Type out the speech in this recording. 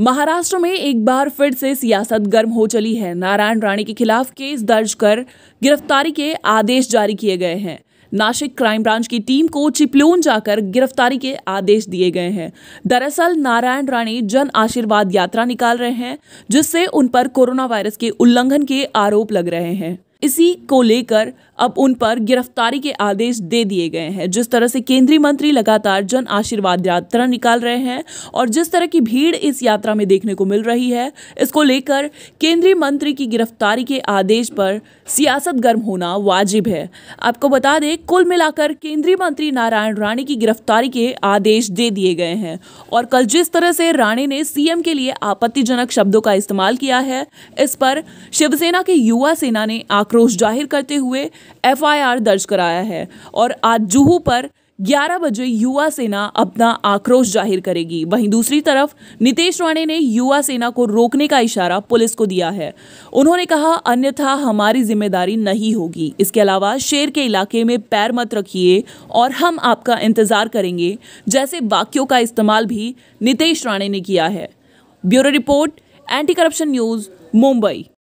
महाराष्ट्र में एक बार फिर से सियासत गर्म हो चली है। नारायण राणे के खिलाफ केस दर्ज कर गिरफ्तारी के आदेश जारी किए गए हैं। नासिक क्राइम ब्रांच की टीम को चिपलून जाकर गिरफ्तारी के आदेश दिए गए हैं। दरअसल, नारायण राणे जन आशीर्वाद यात्रा निकाल रहे हैं, जिससे उन पर कोरोना वायरस के उल्लंघन के आरोप लग रहे हैं। इसी को लेकर अब उन पर गिरफ्तारी के आदेश दे दिए गए हैं। जिस तरह से केंद्रीय मंत्री लगातार जन आशीर्वाद यात्रा निकाल रहे हैं और जिस तरह की भीड़ इस यात्रा में देखने को मिल रही है, इसको लेकर केंद्रीय मंत्री की गिरफ्तारी के आदेश पर सियासत गर्म होना वाजिब है। आपको बता दें, कुल मिलाकर केंद्रीय मंत्री नारायण राणे की गिरफ्तारी के आदेश दे दिए गए हैं और कल जिस तरह से राणे ने सीएम के लिए आपत्तिजनक शब्दों का इस्तेमाल किया है, इस पर शिवसेना के युवा सेना ने ज़ाहिर करते हुए एफआईआर दर्ज कराया है और आज जुहू पर 11 बजे युवा सेना अपना आक्रोश ज़ाहिर करेगी। वहीं दूसरी तरफ़ नितेश राणे ने युवा सेना को रोकने का इशारा पुलिस को दिया है। उन्होंने कहा, अन्यथा हमारी ज़िम्मेदारी नहीं होगी। इसके अलावा शेर के इलाके में पैर मत रखिए और हम आपका इंतज़ार करेंगे, जैसे वाक्यों का इस्तेमाल भी नितेश राणे ने किया है। Bureau report anti corruption news, Mumbai.